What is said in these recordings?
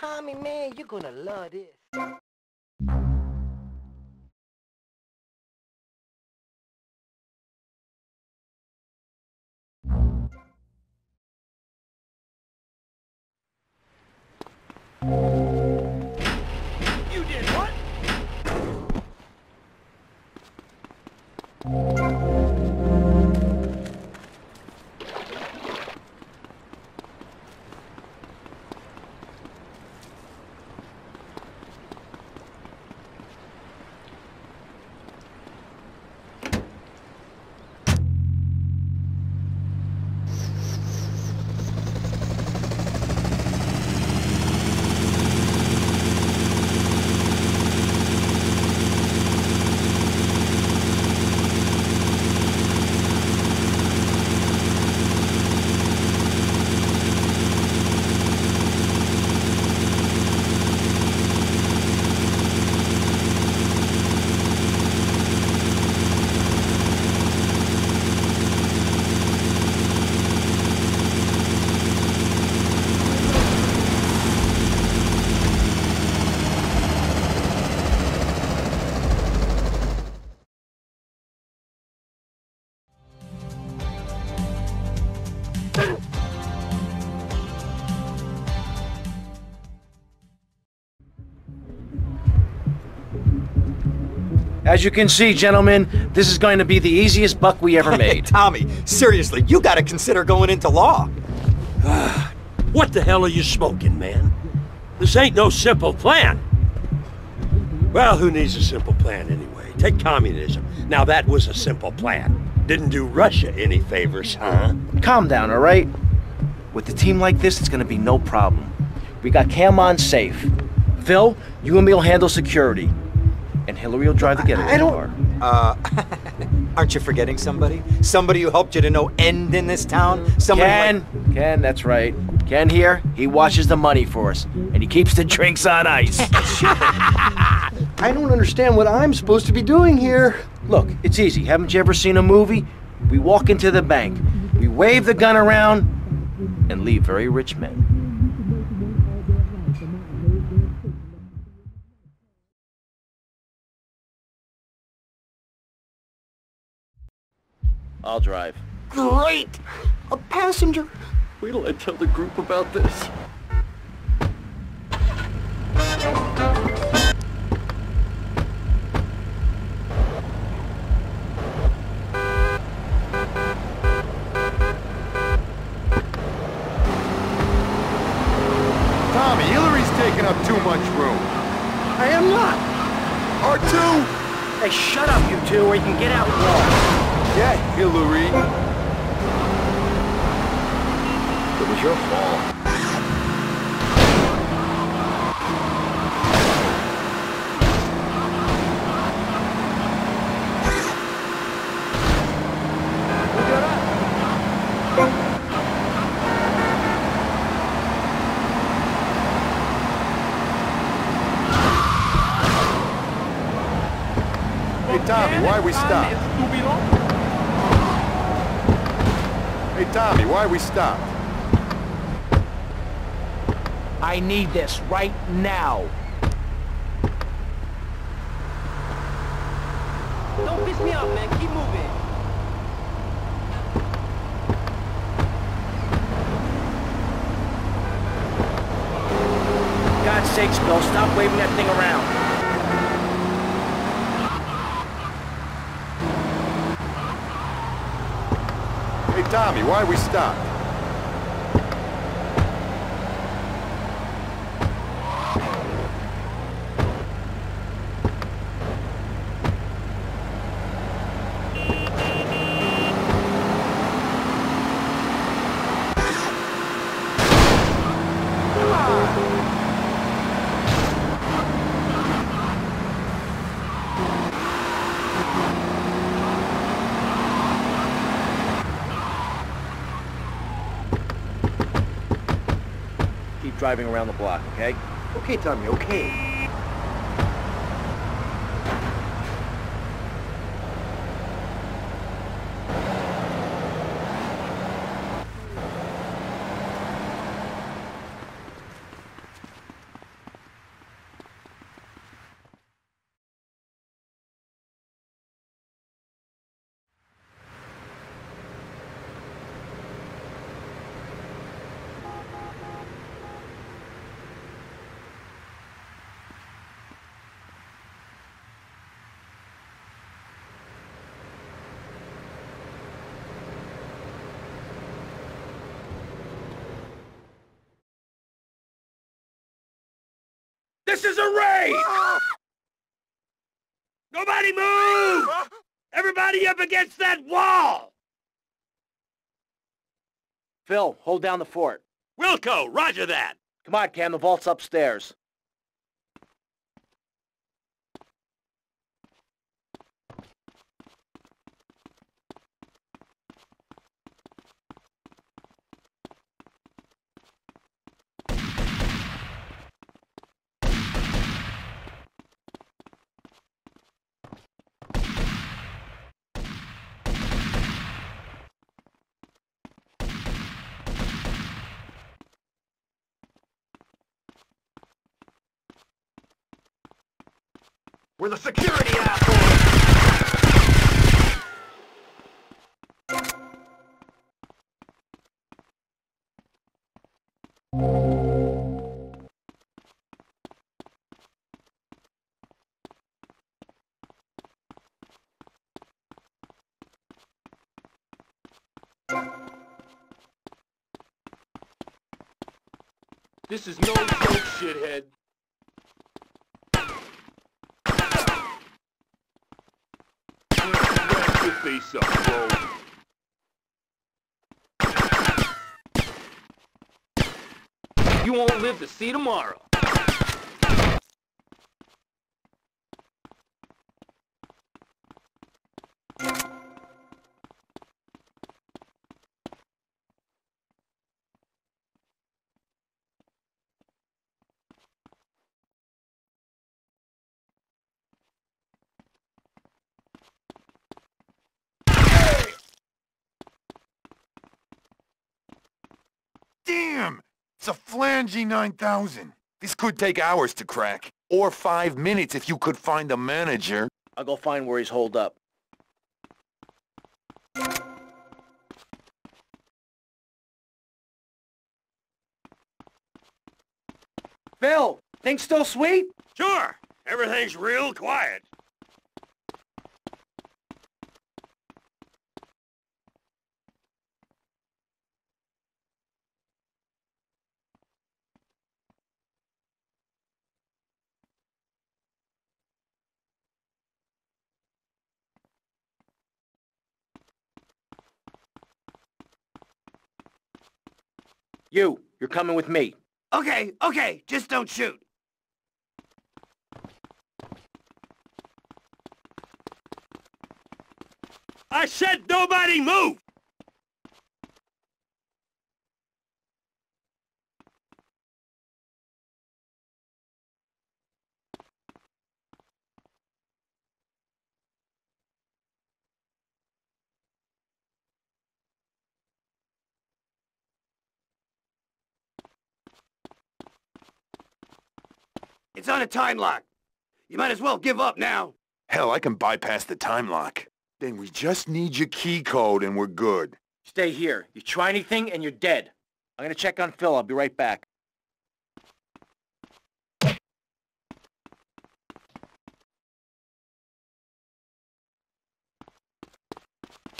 Tommy, man, you're gonna love this. As you can see, gentlemen, this is going to be the easiest buck we ever Hey, made. Tommy, seriously, you gotta consider going into law. What the hell are you smoking, man? This ain't no simple plan. Well, who needs a simple plan anyway? Take communism. Now that was a simple plan. Didn't do Russia any favors, huh? Calm down, all right? With a team like this, it's going to be no problem. We got Cam on safe. Phil, you and me will handle security. And Hillary will drive the getaway I don't- car. Uh, aren't you forgetting somebody? Somebody who helped you to no end in this town? Somebody Ken, Ken, that's right. Ken here, he washes the money for us, and he keeps the drinks on ice. I don't understand what I'm supposed to be doing here. Look, it's easy. Haven't you ever seen a movie? We walk into the bank, we wave the gun around, and leave very rich men. I'll drive. Great! A passenger. Wait till I tell the group about this. Tommy, Hillary's taking up too much room. I am not. R2? Hey, shut up, you two, or you can get out and walk. Yeah, Hillary. It was your fault. Hey, Tommy, why we stopped? Hey, Tommy, why are we stopped? I need this right now. Don't piss me off, man. Keep moving. God's sakes, Bill, stop waving that thing around. Tommy, why we stopped? Driving around the block, okay? Okay, Tommy, okay. This is a raid! Nobody move! Everybody up against that wall! Phil, hold down the fort. Wilco, roger that! Come on, Cam, the vault's upstairs. We're the security assholes! This is no joke, shithead. Wrap your face up, bro. You won't live to see tomorrow. It's a Flangy 9000. This could take hours to crack. Or five minutes if you could find the manager. I'll go find where he's holed up. Phil, things still sweet? Sure, everything's real quiet. You, you're coming with me. Okay, okay, just don't shoot. I said nobody move! It's on a time lock. You might as well give up now. Hell, I can bypass the time lock. Then we just need your key code and we're good. Stay here. You try anything and you're dead. I'm gonna check on Phil. I'll be right back.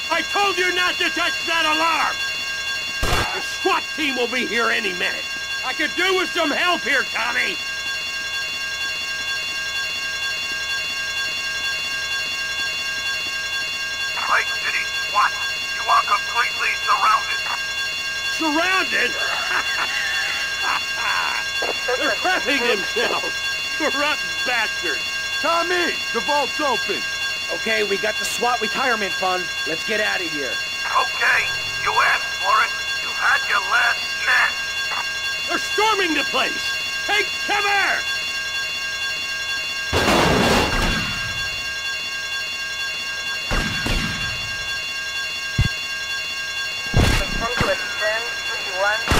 I told you not to touch that alarm! The SWAT team will be here any minute. I could do with some help here, Tommy! Lake City SWAT, you are completely surrounded. Surrounded? They're prepping themselves! Corrupt bastards! Tommy, the vault's open. Okay, we got the SWAT retirement fund. Let's get out of here. Okay, you asked for it. You've had your last chance. They're storming the place! Take cover! Blast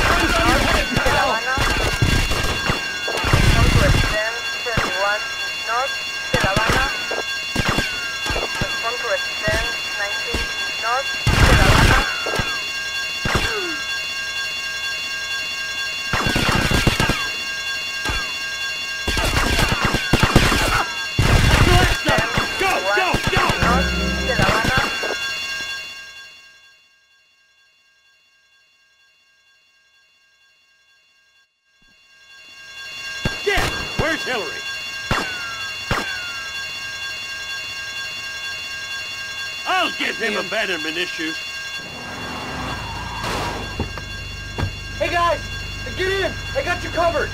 I'll give him abandonment issues. Hey guys, get in! I got you covered!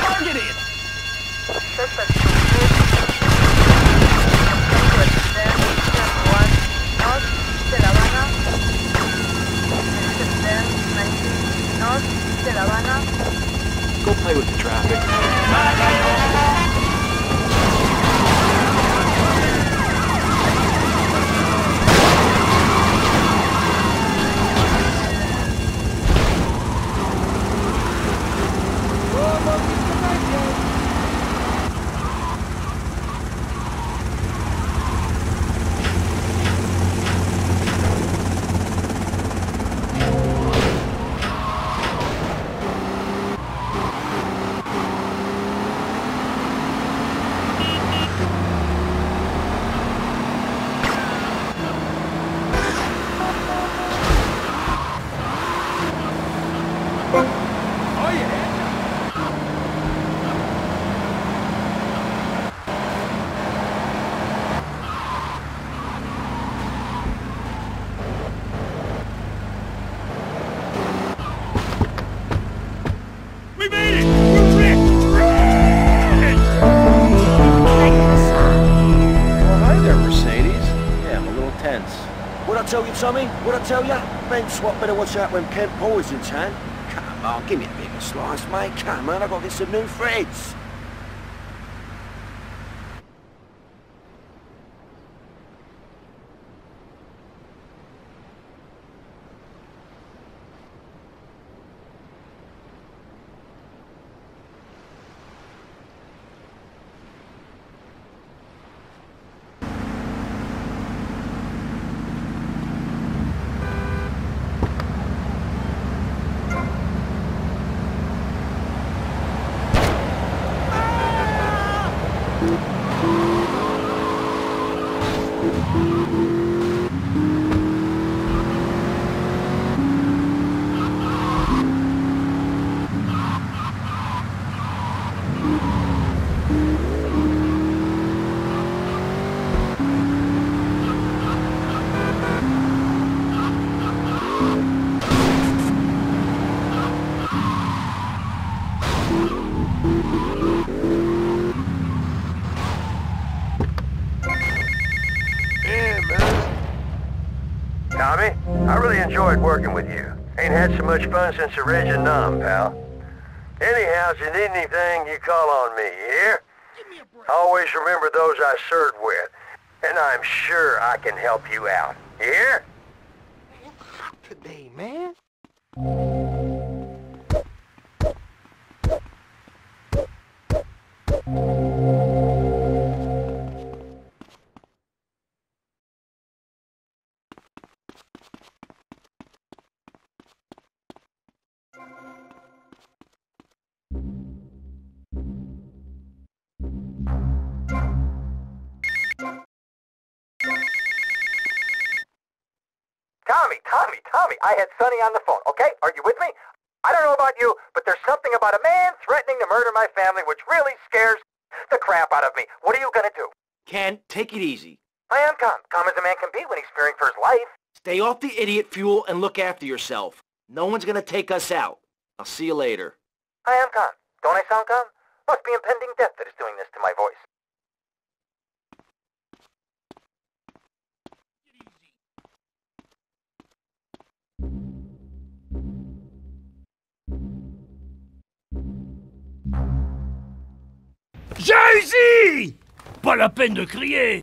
Targeted! Suspect pursued. One north de La Habana. Directed 10, 19 north de La Habana. Go play with the traffic. Tell you, Tommy? What I tell you? Ben Swat better watch out when Kent Paul is in town. Come on, give me a bigger slice, mate. Come on, I've got to get some new threads. Yeah, man. Tommy, I really enjoyed working with you. Ain't had so much fun since the Reg and Numb, pal. Anyhow, if you need anything, you call on me, you hear? Always remember those I served with. And I'm sure I can help you out. You hear? Today, man. Tommy, Tommy, Tommy, I had Sonny on the phone, okay? Are you with me? I don't know about you, but there's something about a man threatening to murder my family which really scares the crap out of me. What are you gonna do? Ken, take it easy. I am calm. Calm as a man can be when he's fearing for his life. Stay off the idiot fuel and look after yourself. No one's gonna take us out. I'll see you later. I am calm. Don't I sound calm? Must be impending death that is doing this to my voice. Pas la peine de crier